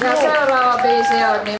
那算了吧我不一定要你